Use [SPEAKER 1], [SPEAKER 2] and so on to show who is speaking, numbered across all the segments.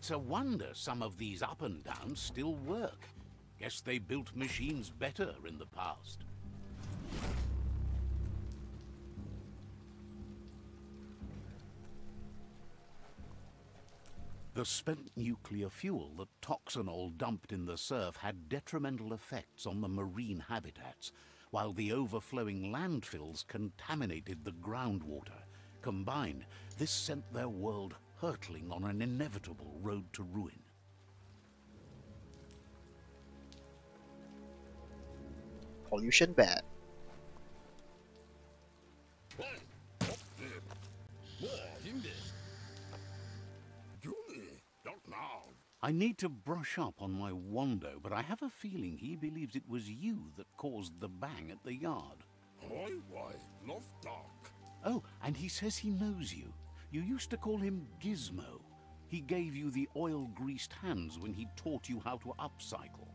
[SPEAKER 1] It's a wonder some of these up and downs still work. Guess they built machines better in the past. The spent nuclear fuel that Toxanol dumped in the surf had detrimental effects on the marine habitats, while the overflowing landfills contaminated the groundwater. Combined, this sent their world hurtling on an inevitable road to ruin.
[SPEAKER 2] Pollution bad.
[SPEAKER 1] I need to brush up on my Wando, but I have a feeling he believes it was you that caused the bang at the yard.
[SPEAKER 3] Hoi, why, love dark.
[SPEAKER 1] Oh, and he says he knows you. You used to call him Gizmo. He gave you the oil-greased hands when he taught you how to upcycle.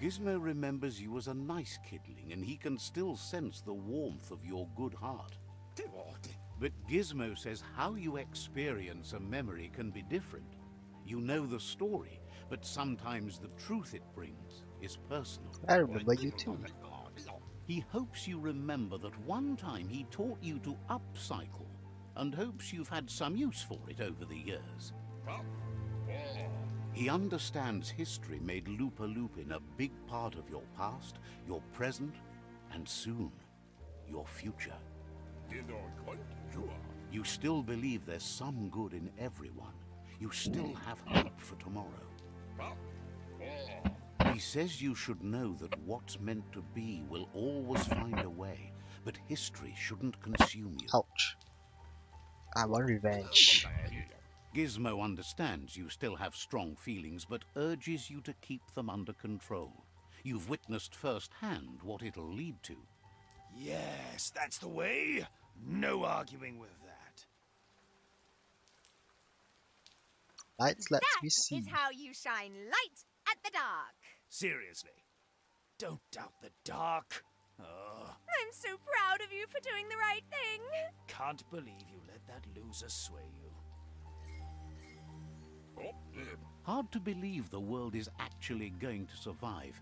[SPEAKER 1] Gizmo remembers you as a nice kidling, and he can still sense the warmth of your good heart. But Gizmo says how you experience a memory can be different. You know the story, but sometimes the truth it brings is personal.
[SPEAKER 2] I remember you too.
[SPEAKER 1] He hopes you remember that one time he taught you to upcycle, and hopes you've had some use for it over the years. He understands history made Lupa Lupin a big part of your past, your present, and soon, your future. You still believe there's some good in everyone. You still have hope for tomorrow. He says you should know that what's meant to be will always find a way, but history shouldn't consume you.
[SPEAKER 2] Ouch. I want revenge.
[SPEAKER 1] Gizmo understands you still have strong feelings, but urges you to keep them under control. You've witnessed firsthand what it'll lead to.
[SPEAKER 4] Yes, that's the way. No arguing with that.
[SPEAKER 2] Lights, let me
[SPEAKER 5] That
[SPEAKER 2] see.
[SPEAKER 5] is how you shine light at the dark.
[SPEAKER 4] Seriously. Don't doubt the dark. Oh,
[SPEAKER 5] I'm so proud of you for doing the right thing.
[SPEAKER 4] can't believe you let that loser sway you.
[SPEAKER 1] Hard to believe the world is actually going to survive.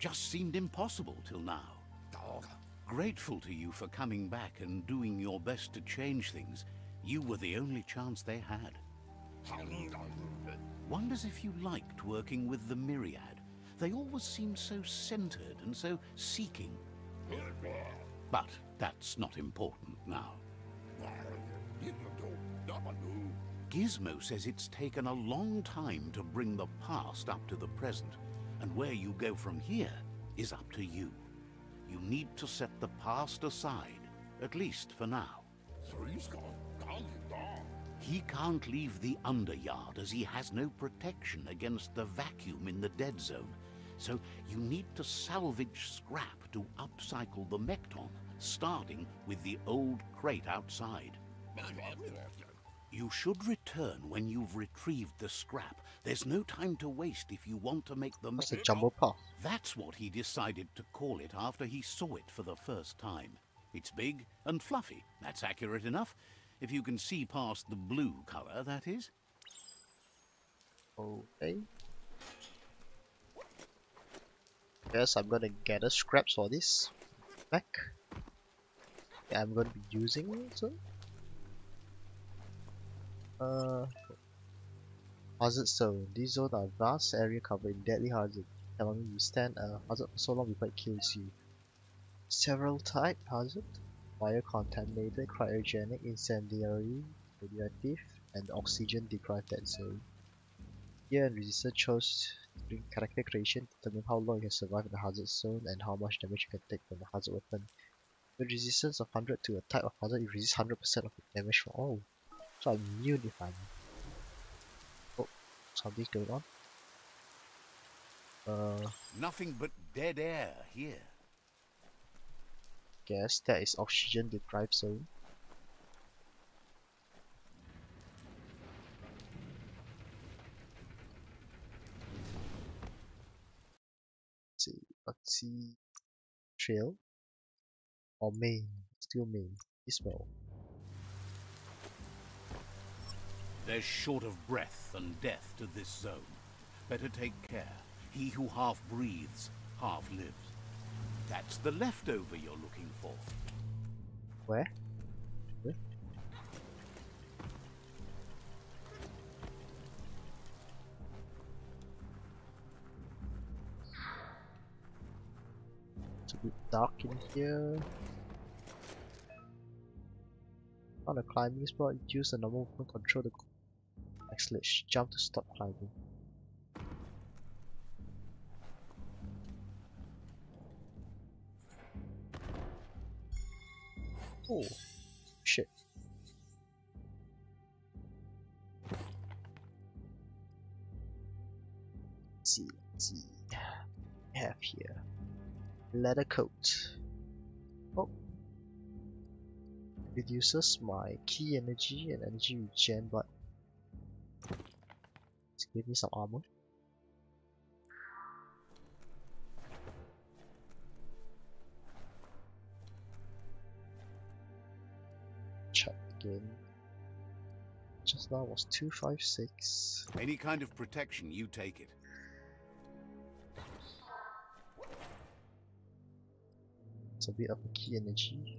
[SPEAKER 1] Just seemed impossible till now. Grateful to you for coming back and doing your best to change things. You were the only chance they had. Wonders if you liked working with the Myriad. They always seem so centered and so seeking. But that's not important now. Gizmo says it's taken a long time to bring the past up to the present, and where you go from here is up to you. You need to set the past aside, at least for now. He can't leave the underyard as he has no protection against the vacuum in the dead zone. So you need to salvage scrap to upcycle the Mekton, starting with the old crate outside. You should return when you've retrieved the scrap. There's no time to waste if you want to make the
[SPEAKER 2] What's a jumbo puff?
[SPEAKER 1] That's what he decided to call it after he saw it for the first time. It's big and fluffy. That's accurate enough. If you can see past the blue colour, that is.
[SPEAKER 2] Okay. Guess I'm gonna gather scraps for this back. Yeah, I'm gonna be using soon. Uh, hazard zone. These zones are vast area covered in deadly hazard. Can only withstand a hazard for so long before it kills you. Several type hazard. Fire contaminated, cryogenic, incendiary, radioactive, and oxygen deprived dead zone. Here and resistor chose during character creation determine how long you can survive in the hazard zone and how much damage you can take from the hazard weapon. With resistance of 100 to a type of hazard, you resist 100% of the damage for all. So I'm immune if I'm... Oh, something's going on. Uh,
[SPEAKER 1] Nothing but dead air here.
[SPEAKER 2] guess that is oxygen deprived zone. Let's see, let's trail or main, still main, Ismail.
[SPEAKER 1] There's short of breath and death to this zone. Better take care. He who half breathes, half lives. That's the leftover you're looking for.
[SPEAKER 2] Where? Bit dark in here. On a climbing spot, use the normal movement control to accelerate jump to stop climbing. Oh, shit. Let's see, let's see. Have here leather coat. Oh, reduces my Ki energy and energy regen, but let's give me some armor. Check again. Just now was 256.
[SPEAKER 1] Any kind of protection, you take it.
[SPEAKER 2] A bit of a Ki energy.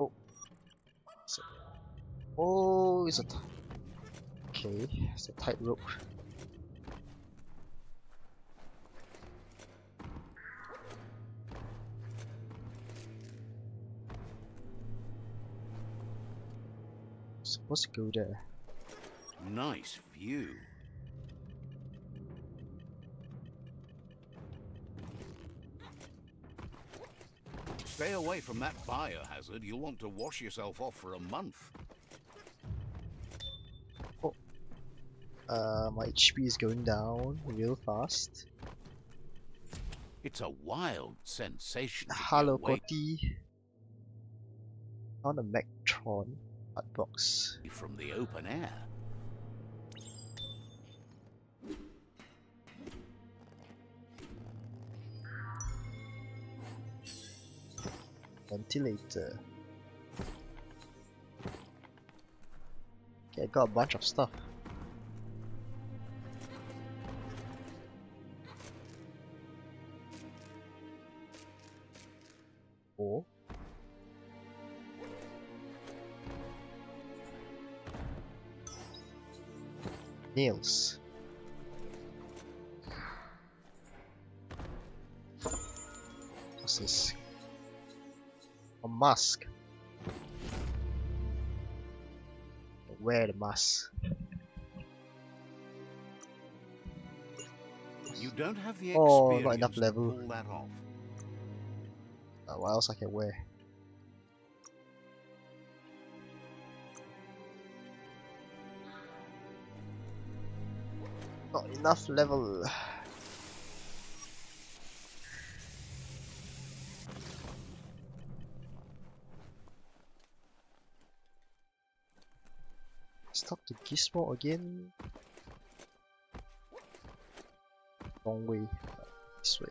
[SPEAKER 2] Oh. Oh, it's a. Okay, it's a tight rope. Supposed to go there.
[SPEAKER 1] Nice view. Stay away from that biohazard. You'll want to wash yourself off for a month.
[SPEAKER 2] Uh, my HP is going down real fast.
[SPEAKER 1] It's a wild sensation.
[SPEAKER 2] Hello,
[SPEAKER 1] awake
[SPEAKER 2] On a Mectron art box.
[SPEAKER 1] from the open air.
[SPEAKER 2] Ventilator. Okay, uh, I got a bunch of stuff. Four. Nails. Mask. Wear the mask.
[SPEAKER 1] You don't have the
[SPEAKER 2] Oh, not enough level.
[SPEAKER 1] pull that off.
[SPEAKER 2] Uh, what else I can wear? Not enough level. Gizmo again. Wrong way. This way.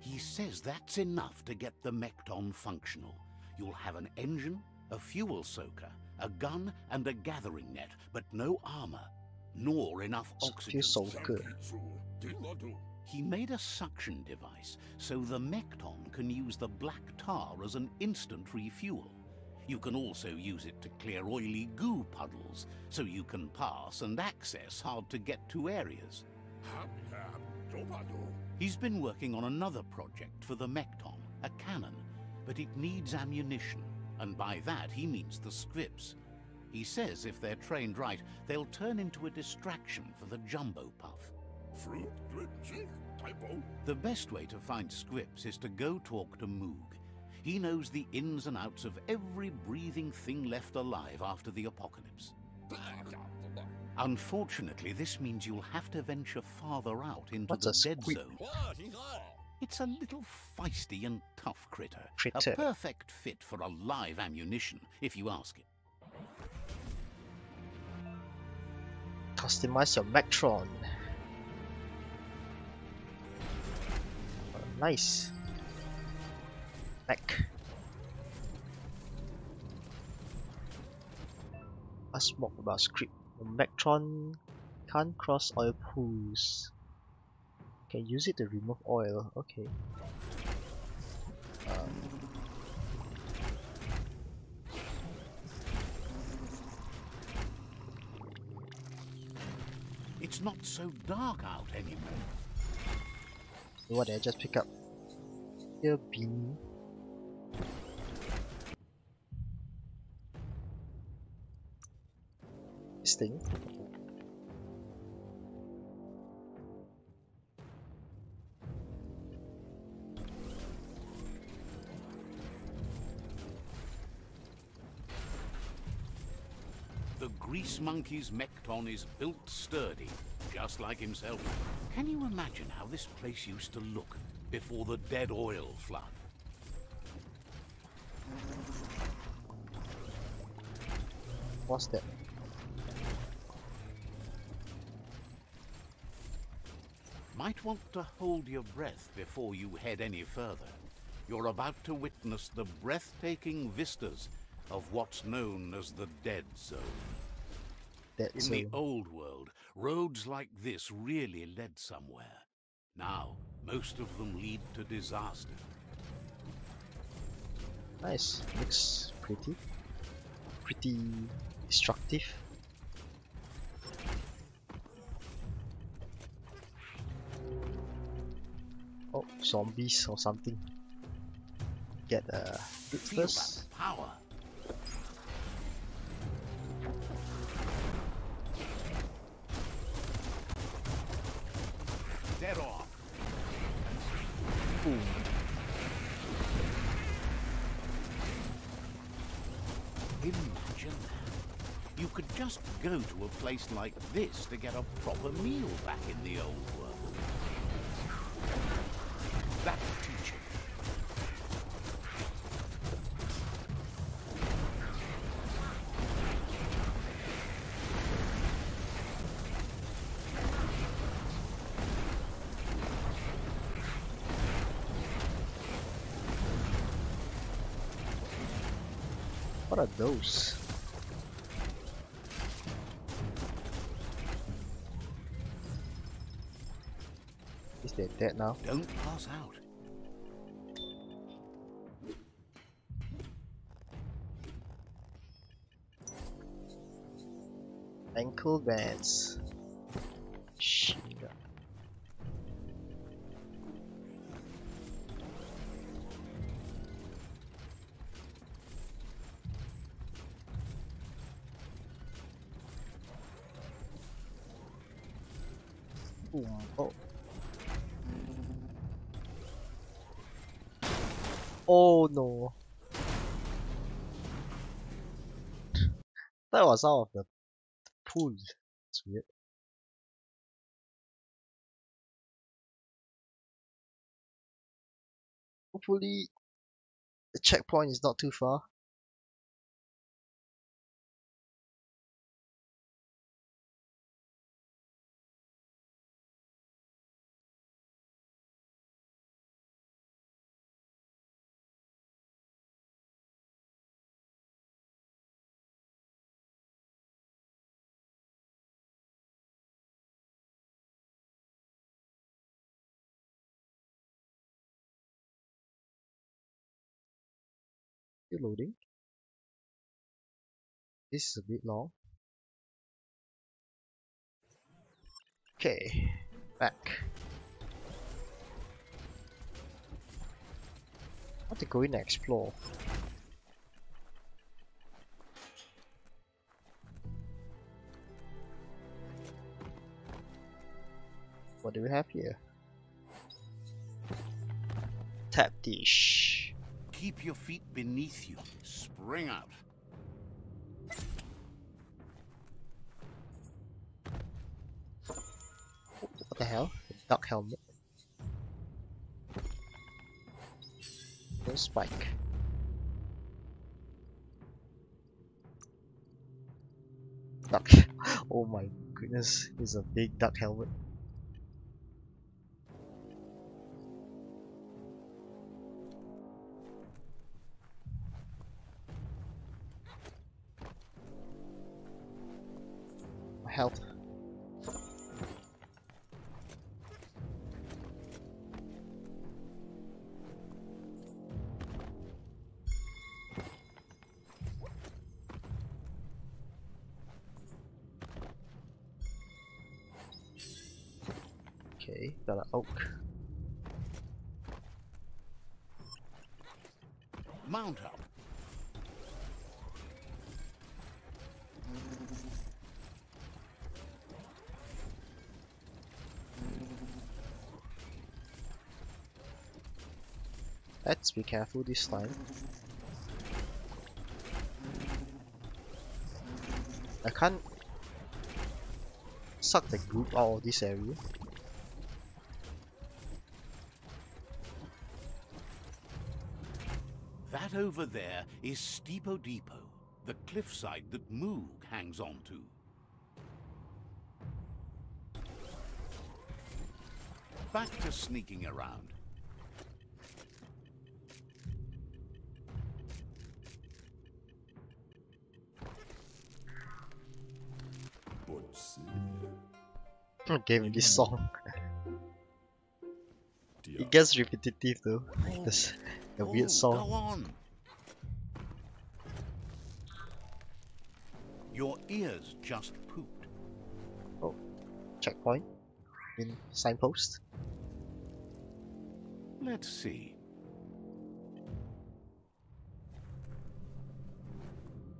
[SPEAKER 1] He says that's enough to get the Mekton functional. You'll have an engine, a fuel soaker, a gun, and a gathering net, but no armor, nor enough oxygen.
[SPEAKER 2] Fuel soaker.
[SPEAKER 3] Sankitsu. Diladu.
[SPEAKER 1] He made a suction device so the Mekton can use the black tar as an instant refuel. You can also use it to clear oily goo puddles, so you can pass and access hard to get to areas.
[SPEAKER 3] Hab hab. Topado.
[SPEAKER 1] He's been working on another project for the Mekton, a cannon, but it needs ammunition, and by that he means the squibs. He says if they're trained right, they'll turn into a distraction for the Jumbo Puff.
[SPEAKER 3] Fruit. Drip. Chick. Typo.
[SPEAKER 1] The best way to find Squibs is to go talk to Moog. He knows the ins and outs of every breathing thing left alive after the apocalypse. Unfortunately, this means you'll have to venture farther out into
[SPEAKER 2] What's
[SPEAKER 1] the
[SPEAKER 2] a
[SPEAKER 1] dead
[SPEAKER 2] squid?
[SPEAKER 1] zone. It's a little feisty and tough critter.
[SPEAKER 2] Critter.
[SPEAKER 1] A perfect fit for a live ammunition, if you ask it.
[SPEAKER 2] Customize your Mekton. Uh, nice. Mech. Let's talk about script. The Mekton can't cross oil pools. Can use it to remove oil. Okay. Um,
[SPEAKER 1] It's not so dark out anymore.
[SPEAKER 2] what did I just pick up? Here, bean. This thing.
[SPEAKER 1] Grease monkey's Mekton is built sturdy, just like himself. Can you imagine how this place used to look before the dead oil flood?
[SPEAKER 2] What's that?
[SPEAKER 1] Might want to hold your breath before you head any further. You're about to witness the breathtaking vistas of what's known as the Dead Zone.
[SPEAKER 2] That's
[SPEAKER 1] In the
[SPEAKER 2] uh,
[SPEAKER 1] old world, roads like this really led somewhere. Now, most of them lead to disaster.
[SPEAKER 2] nice. Looks pretty. Pretty destructive. Oh, zombies or something. Get uh, loot
[SPEAKER 1] Feel
[SPEAKER 2] first.
[SPEAKER 1] power. Imagine that. You could just go to a place like this to get a proper meal back in the old world. That teaching.
[SPEAKER 2] What are those? Is they dead now?
[SPEAKER 1] Don't pass out.
[SPEAKER 2] Ankle bands. Boom. Uh, oh. Oh no. That was out of the pool. It's weird. Hopefully the checkpoint is not too far. Still loading. This is a bit long. Okay, back. I want to go in and explore. What do we have here? Tap dish.
[SPEAKER 1] Keep your feet beneath you. Spring out.
[SPEAKER 2] What the hell? Duck helmet. Poison spike. Duck. oh my goodness, it's a big duck helmet. Health. Okay, got an oak.
[SPEAKER 1] Mount up.
[SPEAKER 2] Let's be careful this time. I can't suck the group out of this area.
[SPEAKER 1] That over there is Steepo Depot, the cliffside that Moog hangs on to. Back to sneaking around.
[SPEAKER 2] Gave me this song. It gets repetitive though.
[SPEAKER 1] Oh,
[SPEAKER 2] This a
[SPEAKER 1] oh,
[SPEAKER 2] weird song.
[SPEAKER 1] Your ears just pooped.
[SPEAKER 2] Oh, checkpoint. In signpost.
[SPEAKER 1] Let's see.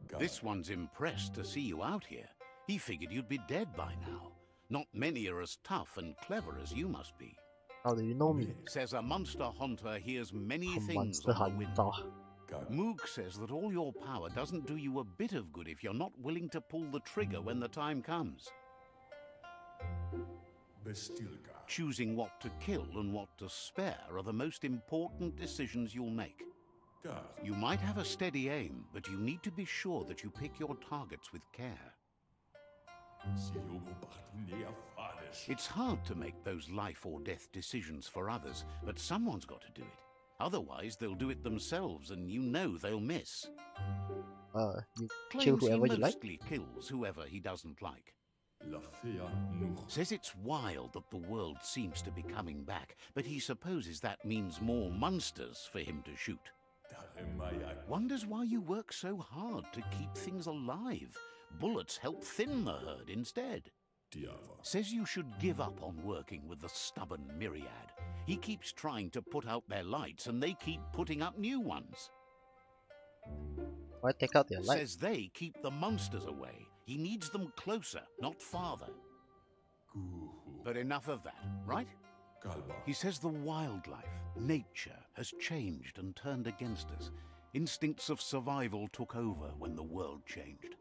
[SPEAKER 3] Ga-
[SPEAKER 1] This one's impressed to see you out here. He figured you'd be dead by now. Not many are as tough and clever as you must be.
[SPEAKER 2] How do you know me?
[SPEAKER 1] Says a monster hunter hears many
[SPEAKER 2] A
[SPEAKER 1] things
[SPEAKER 2] monster
[SPEAKER 1] on the wind.
[SPEAKER 2] hunter.
[SPEAKER 1] Moog says that all your power doesn't do you a bit of good if you're not willing to pull the trigger when the time comes.
[SPEAKER 3] Bestilga.
[SPEAKER 1] Choosing what to kill and what to spare are the most important decisions you'll make.
[SPEAKER 3] Gar.
[SPEAKER 1] You might have a steady aim, but you need to be sure that you pick your targets with care.
[SPEAKER 3] Silogo Bartinea Fades.
[SPEAKER 1] It's hard to make those life or death decisions for others, but someone's got to do it. Otherwise, they'll do it themselves, and you know they'll miss.
[SPEAKER 2] Uh, you
[SPEAKER 1] Claims
[SPEAKER 2] kill whoever
[SPEAKER 1] he
[SPEAKER 2] you like.
[SPEAKER 1] mostly kills whoever he doesn't like.
[SPEAKER 3] La Fea
[SPEAKER 1] Says it's wild that the world seems to be coming back, but he supposes that means more monsters for him to shoot. Wonders why you work so hard to keep things alive. Bullets help thin the herd instead.
[SPEAKER 3] Diava.
[SPEAKER 1] Says you should give up on working with the stubborn Myriad. He keeps trying to put out their lights and they keep putting up new ones.
[SPEAKER 2] Why take out their light?
[SPEAKER 1] Says they keep the monsters away. He needs them closer, not farther. But enough of that, right? He says the wildlife, nature, has changed and turned against us. Instincts of survival took over when the world changed.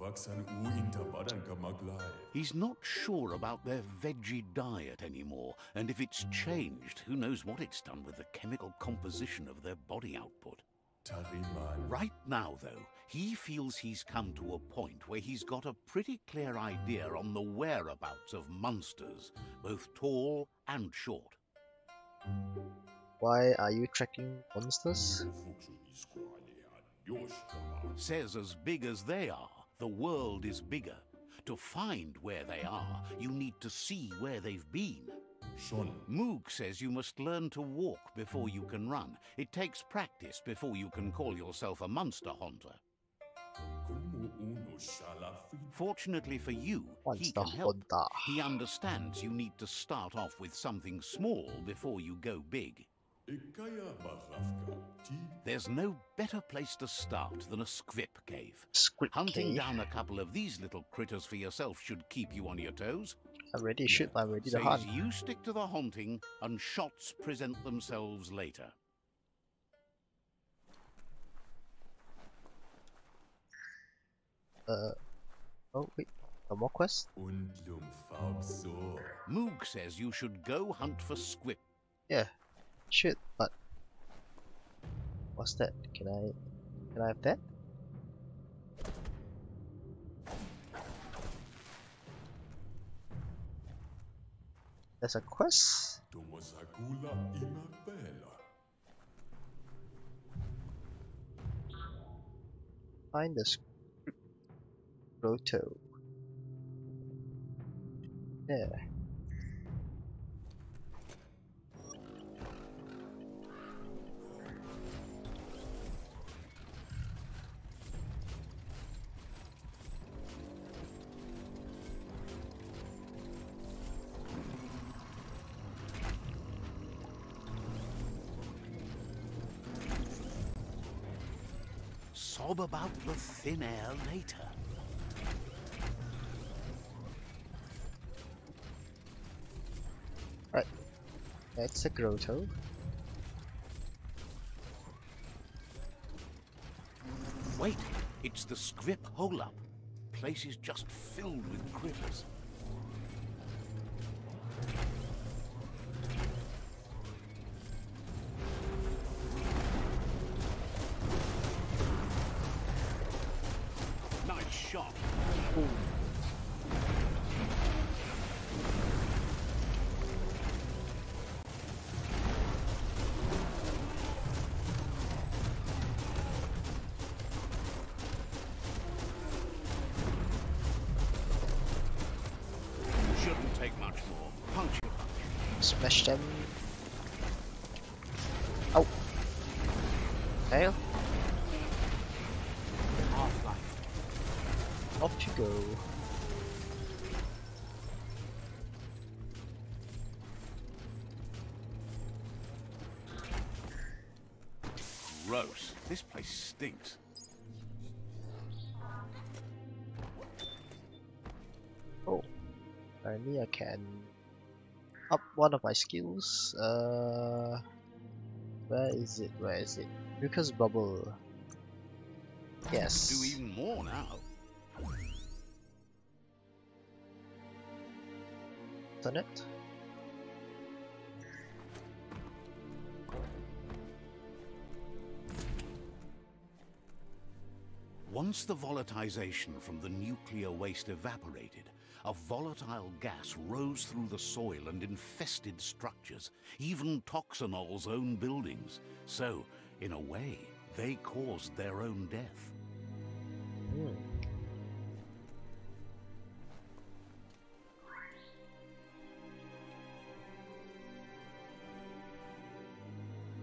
[SPEAKER 3] Vaxan U Interbadan Gamaglai.
[SPEAKER 1] He's not sure about their veggie diet anymore, and if it's changed, who knows what it's done with the chemical composition of their body output. Right now, though, he feels he's come to a point where he's got a pretty clear idea on the whereabouts of monsters, both tall and short.
[SPEAKER 2] Why are you tracking monsters?
[SPEAKER 3] Fuxu Isqualean. Yoshkama.
[SPEAKER 1] Says as big as they are, the world is bigger. To find where they are, you need to see where they've been.
[SPEAKER 3] Shon.
[SPEAKER 1] Moog says you must learn to walk before you can run. It takes practice before you can call yourself a monster hunter.
[SPEAKER 3] Kumu Uno Shalafi.
[SPEAKER 1] Fortunately for you, he can help. He understands you need to start off with something small before you go big.
[SPEAKER 3] Ikaya Barafka. Ti.
[SPEAKER 1] There's no better place to start than a squib cave.
[SPEAKER 2] Squid
[SPEAKER 1] Hunting
[SPEAKER 2] cave.
[SPEAKER 1] down a couple of these little critters for yourself should keep you on your toes.
[SPEAKER 2] I'm ready to shoot. I'm ready to hunt.
[SPEAKER 1] you stick to the hunting and shots present themselves later.
[SPEAKER 2] Uh, oh wait, no more quests.
[SPEAKER 3] Und Lumfabsor.
[SPEAKER 1] Moog says you should go hunt for squib.
[SPEAKER 2] Yeah, shoot. But What's that? Can I can I have that? There's a quest. Find the Grotto. There.
[SPEAKER 1] Sob about the thin air later.
[SPEAKER 2] That's a grotto.
[SPEAKER 1] Wait, it's the Squib hole-up. Place is just filled with critters. Nice shot. Shouldn't take much more. Puncture punch.
[SPEAKER 2] Smash them. Apparently I can up one of my skills. Uh where is it? Where is it? Mucus bubble. Yes.
[SPEAKER 1] Do even more now.
[SPEAKER 2] Done it.
[SPEAKER 1] Once the volatilization from the nuclear waste evaporated, a volatile gas rose through the soil and infested structures, even Toxanol's own buildings. So, in a way, they caused their own death.
[SPEAKER 2] Hmm.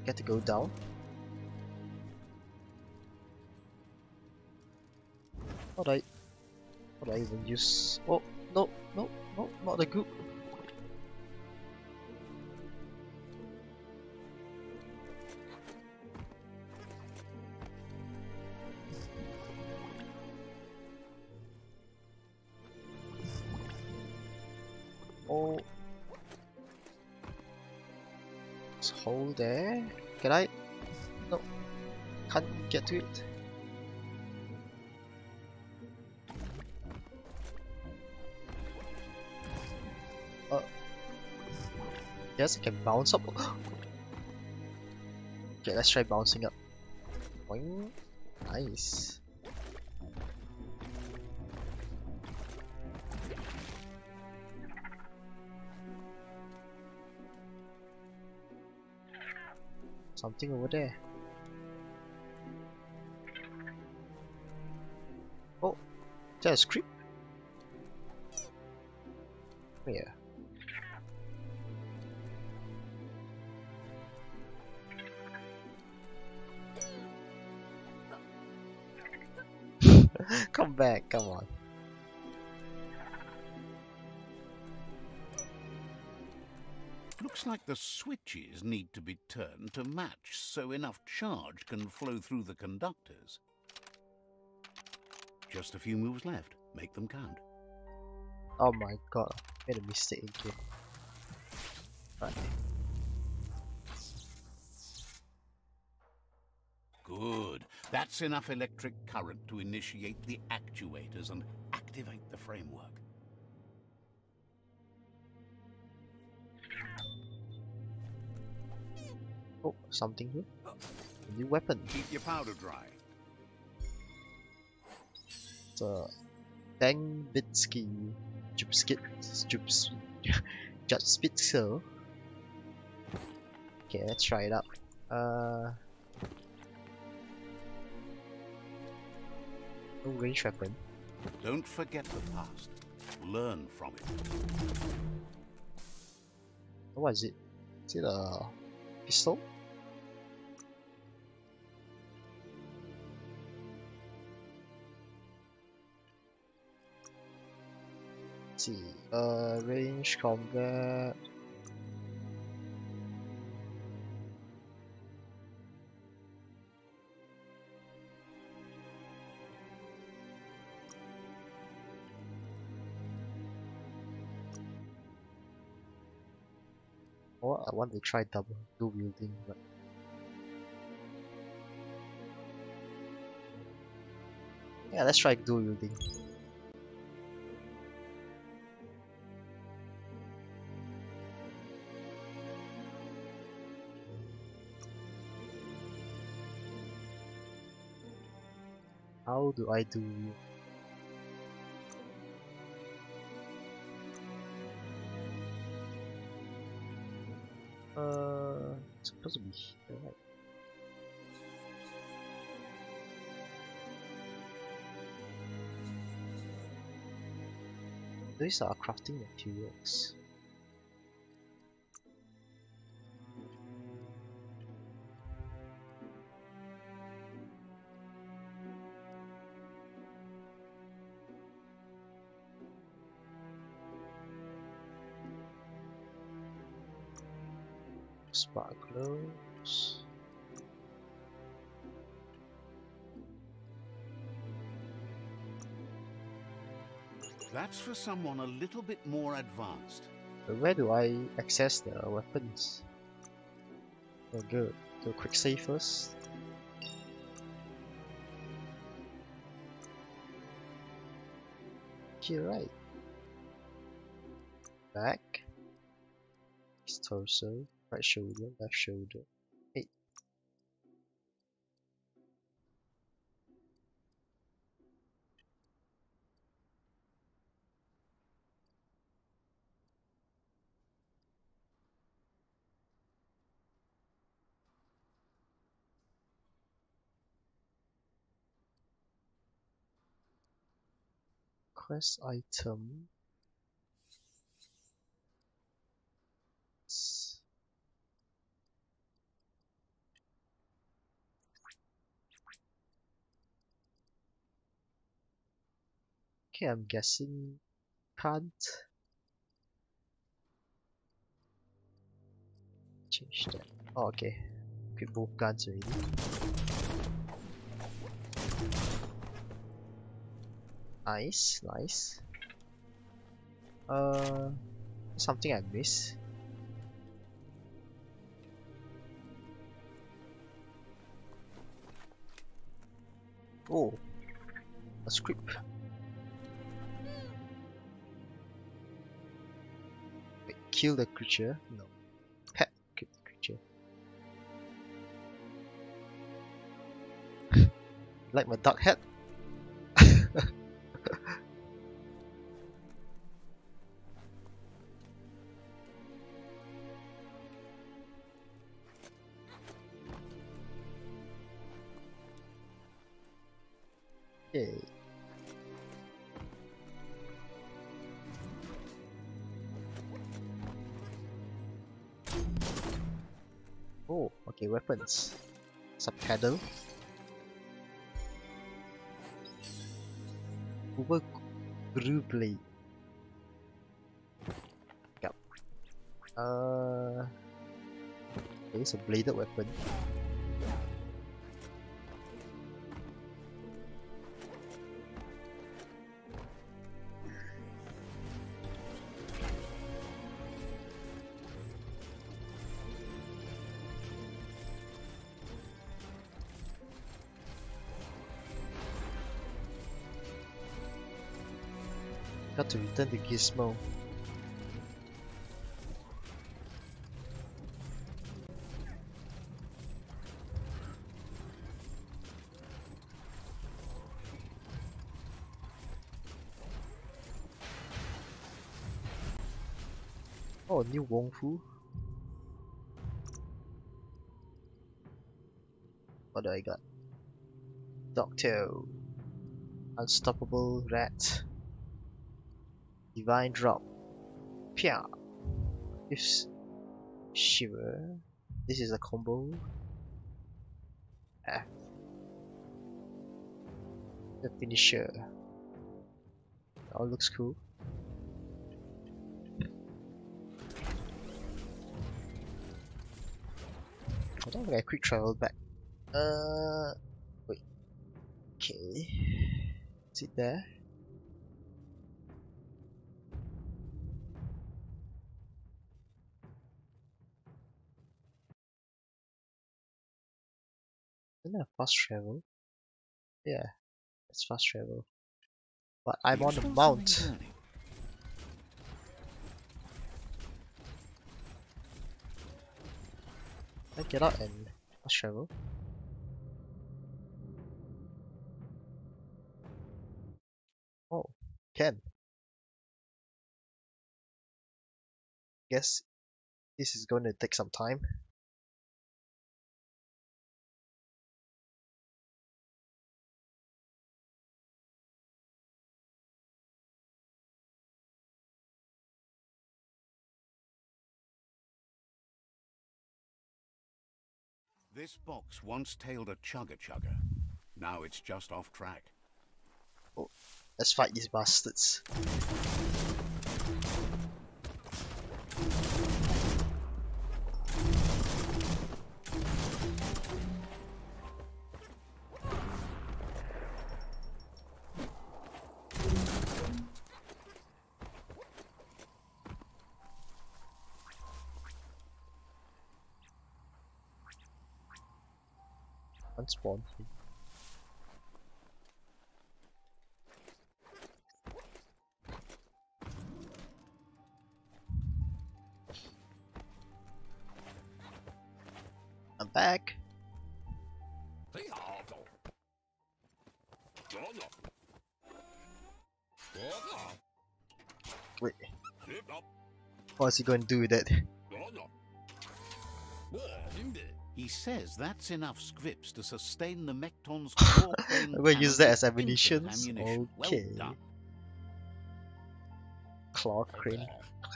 [SPEAKER 2] Get to go down. What I what I even use oh no no no not the goop. Oh This hole there. Can I no can't get to it. Yes, I can bounce up. okay, let's try bouncing up. Boing. Nice. Something over there. Oh, is that back, come on.
[SPEAKER 1] Looks like the switches need to be turned to match so enough charge can flow through the conductors. Just a few moves left. Make them count.
[SPEAKER 2] Oh my god, made a mistake again. Right.
[SPEAKER 1] That's enough electric current to initiate the actuators and activate the framework.
[SPEAKER 2] Oh, something here. A new weapon.
[SPEAKER 1] Keep your powder dry.
[SPEAKER 2] It's a Bang Bitsky Jupskit Jups Jutspitzel. Okay, let's try it out. Uh no range weapon.
[SPEAKER 1] Don't forget the past. Learn from it.
[SPEAKER 2] What is it? Is it a pistol? Let's see, uh, range combat. I want to try double dual wielding, but yeah, let's try dual wielding. How do I do? Here, right? These are crafting materials. Sparkles.
[SPEAKER 1] That's for someone a little bit more advanced.
[SPEAKER 2] But where do I access the weapons? Oh, good. Do a quick save first. Okay, right. Back. His torso, right shoulder, left shoulder. Hey. Quest item. Okay, I'm guessing can't change that. Oh, okay. Equip both guns already. Nice, nice. Uh, something I miss. Oh, a script. Kill the creature? No. Pet kill the creature. like my duck head? Okay, weapons. Subpaddle. Uber Brew Blade. Yep. Uh, okay, it's a bladed weapon. to return the gizmo. Oh, new Wung-Fu. What do I got? Doctor. Unstoppable rat. Divine Drop. Pia. If Shiver. This is a combo. F. The finisher. All looks cool. I don't think I quick travel back. Uh, wait. Okay. Is it there? That fast travel? Yeah, it's fast travel. But I'm on the mount. I get out and fast travel. Oh, can. Guess this is going to take some time.
[SPEAKER 1] This box once tailed a chugger chugger. Now it's just off track.
[SPEAKER 2] Oh, let's fight these bastards. Unspawn. I'm back. Wait, what's he going to do with that?
[SPEAKER 1] He says that's enough scripts to sustain the Mekton's core crane
[SPEAKER 2] I'm gonna use that as ammunition. Okay.
[SPEAKER 1] Well done.
[SPEAKER 2] Claw crane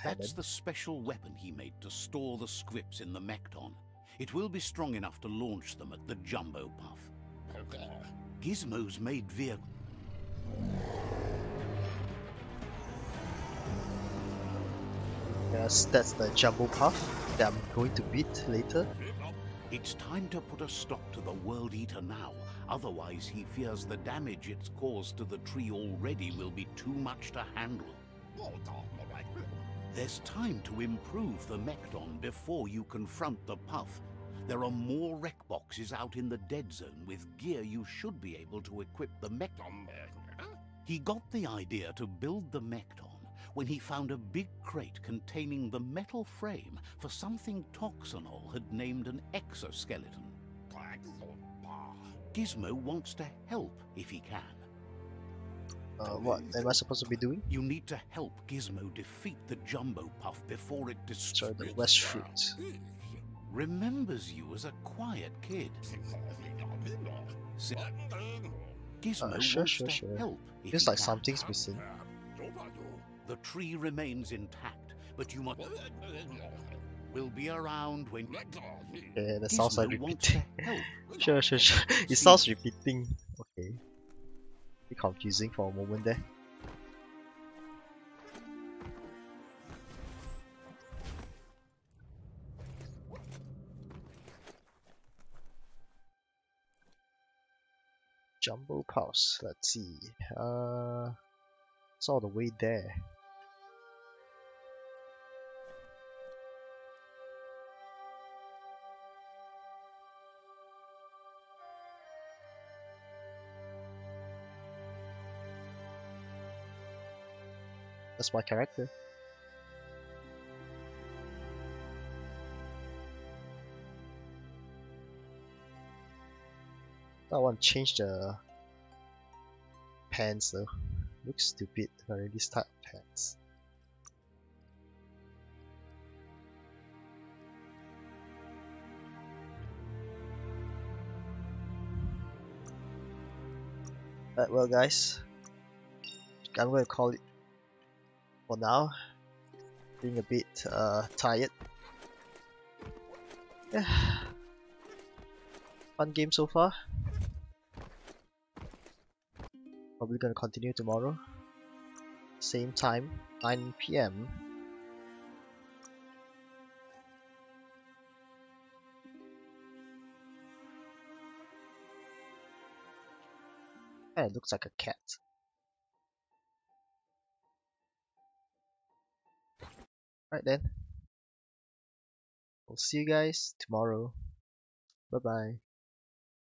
[SPEAKER 2] cannon.
[SPEAKER 1] That's the special weapon he made to store the scripts in the Mekton. It will be strong enough to launch them at the Jumbo Puff. Okay. Gizmo's made vehicle.
[SPEAKER 2] Yes, that's the jumbo puff that I'm going to beat later.
[SPEAKER 1] It's time to put a stop to the World Eater now. Otherwise, he fears the damage it's caused to the tree already will be too much to handle. There's time to improve the Mekton before you confront the Puff. There are more wreck boxes out in the dead zone with gear you should be able to equip the Mekton. He got the idea to build the Mekton when he found a big crate containing the metal frame for something Toxanol had named an exoskeleton. Gizmo wants to help if he can.
[SPEAKER 2] Uh, what am I supposed to be doing?
[SPEAKER 1] You need to help Gizmo defeat the Jumbo Puff before it
[SPEAKER 2] Sorry,
[SPEAKER 1] destroys.
[SPEAKER 2] the West Fruit.
[SPEAKER 1] Remembers you as a quiet kid. Si- Gizmo
[SPEAKER 2] Uh, sure,
[SPEAKER 1] wants
[SPEAKER 2] sure,
[SPEAKER 1] to
[SPEAKER 2] sure.
[SPEAKER 1] help. if
[SPEAKER 2] Feels
[SPEAKER 1] he
[SPEAKER 2] like
[SPEAKER 1] can.
[SPEAKER 2] something's missing.
[SPEAKER 1] The tree remains intact, but you must will be around when
[SPEAKER 2] Yeah, that sounds like repeating. Sure, sure, sure. It sounds repeating. Okay. Bit confusing for a moment there. Jumbo Puff. Let's see. Uh, it's all the way there. That's my character. I want to change the pants though. Looks stupid wearing i start pants. Alright, well guys, I'm gonna call it for now. Being a bit uh, tired. Yeah. Fun game so far. Probably gonna continue tomorrow. Same time, 9 p.m. And it looks like a cat. Right then. We'll see you guys tomorrow. Bye bye.